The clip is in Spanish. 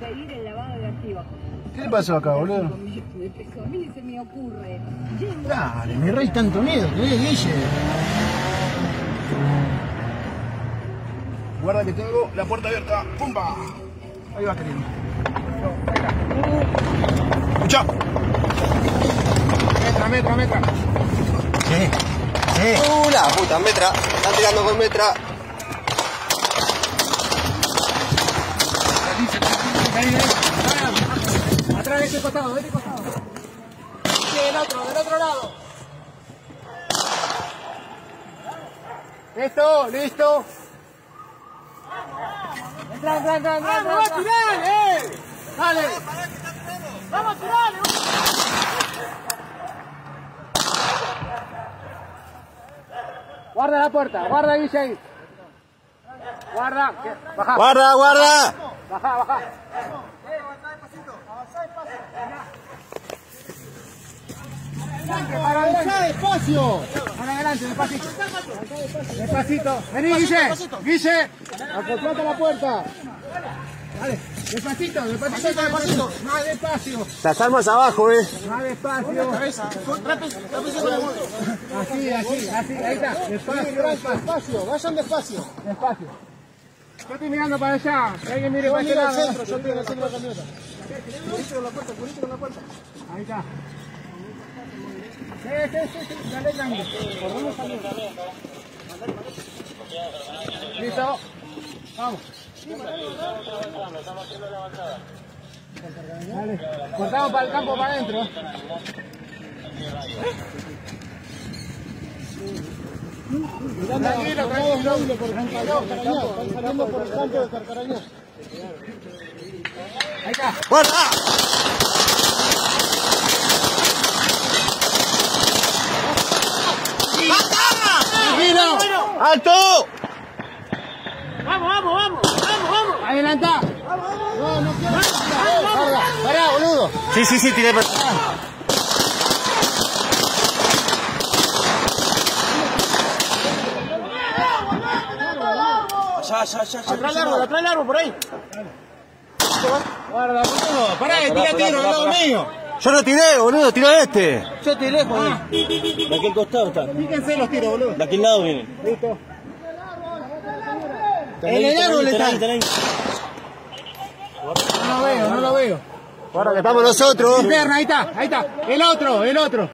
Seguir el lavado de activos. ¿Qué le pasó acá, boludo? A mí se me ocurre. Dale, mi rey, tanto miedo, tenés, Guille. Guarda que tengo la puerta abierta. ¡Pumba! Ahí va, querido. Escucha. Metra, metra, metra. Sí, sí. ¡Uh, la puta! Metra. Están tirando con metra. Ahí, ahí. Atrás de este costado, de este costado. Sí, del otro, del otro lado. Listo, listo. Entra, entra, entra, entra. ¡Vamos, a tirar, eh! Dale. ¡Vamos a tirarle! Guarda la puerta, guarda Guille ahí. Guarda, baja, ¡Guarda, guarda! Baja, baja. ¡Avanzá despacio! Para adelante, despacito. Despacito. Vení, Guille. Guille. Acoplate la puerta. Dale. Despacito, despacito, despacito. Más despacio. Las armas abajo, eh. Más despacio. Así, así, así. Ahí está. Despacio, despacio. Vayan despacio. Despacio. Yo estoy mirando para allá. Que alguien mire para este lado. Centro, yo estoy en el centro de la camioneta. con la puerta, con la puerta. Ahí está. Sí, sí, sí, sí. Dale tranquilo. Por salió. Listo. Vamos. Dale. Cortamos para el campo para adentro. Tranquilo, tranquilo. Están saliendo por el campo de Carcarañá. Ahí está. ¡Guarda! ¡Alto! Adelantá. No, no quiero. Pará, pará, boludo. Sí, sí, sí, tiré. para- Allá, allá, allá. Atrás el árbol, atrás el árbol, por ahí. Guarda, boludo. Pará, que tira tiro, al lado mío. Yo no tiré, boludo, tiró este. Yo tiré, Juan. De aquel costado está. Fíjense los tiros, boludo. De aquel lado viene. Listo. En el árbol está. No lo veo, no lo veo. Guarda que estamos nosotros. Interna, ahí está, ahí está. El otro, el otro.